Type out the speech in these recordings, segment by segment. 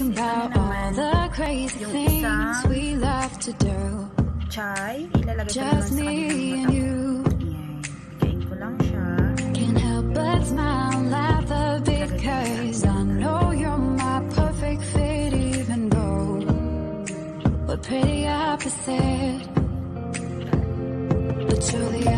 about all the crazy things we love to do. Just me and you. Can't help but smile, laugh a bit, cause I know you're my perfect fit, even though we're pretty opposite. But truly, I.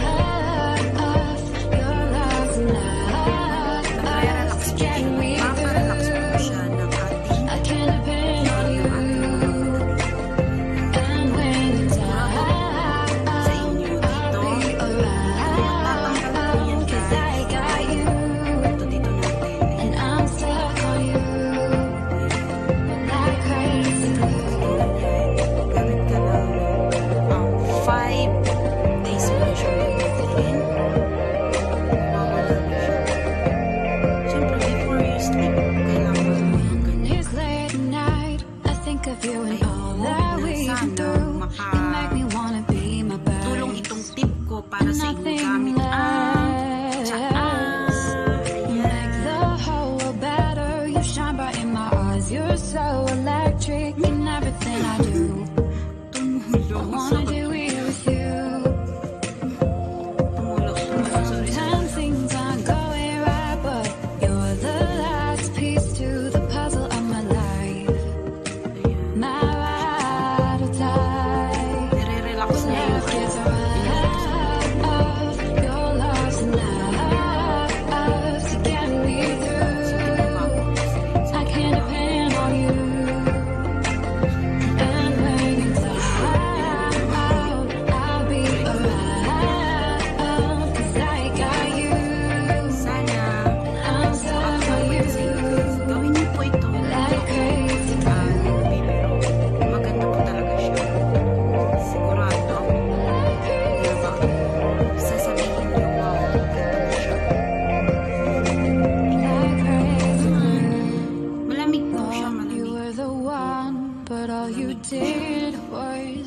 think of you and all that we've through You make me wanna be my best. Tulong itong tip ko para sa inyong ah, You make the whole world better. You shine bright in my eyes, you're so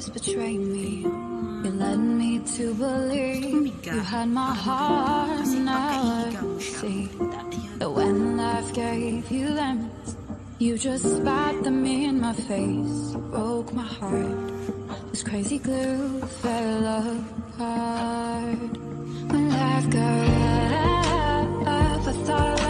almost betrayed me. You led me to believe you had my heart. Now I see that when life gave you lemons, you just spat them in my face. Broke my heart. This crazy glue fell apart. When life got up, I thought.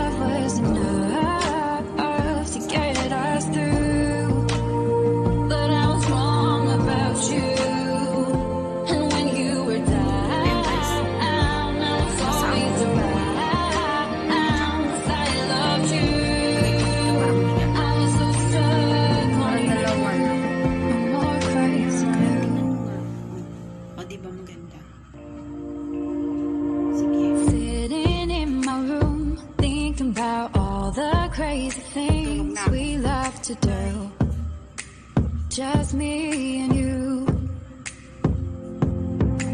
Just me and you.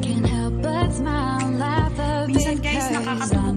Can't help but smile, laugh a bit. Guys,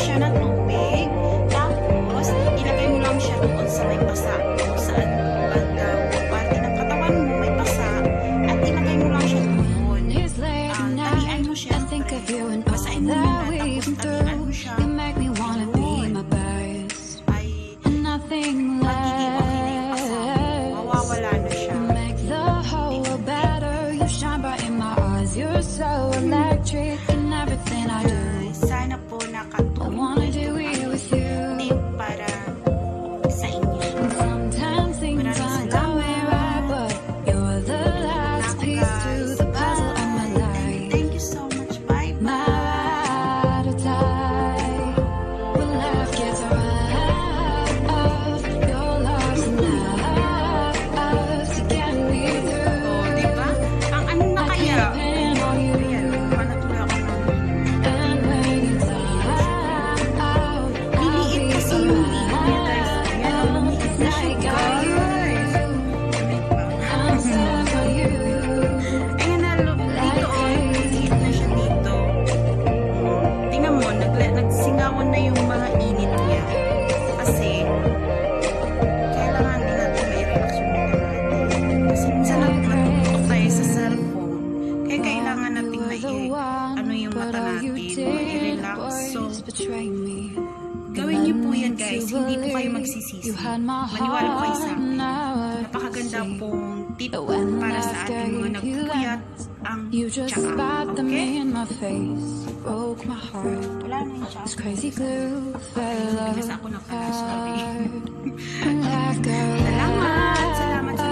siya ng tubig, tapos ilagay mo lang siya doon sa may pasa o saan banda o parte ng katawan mo may pasa at ilagay mo lang siya doon. Uh, talian mo siya, pre. Mo yun, tapos talian mo siya. Guys. Hindi po kayo magsisisi. Maniwala po kayo sa akin. Napakaganda pong tip para sa ating mga nagpupuyat ang You just tsaa. spat them Okay? in my face, broke my heart. Wala na yung This tsaa. crazy glue fell Bigas ako na pala, sorry. apart. And that girl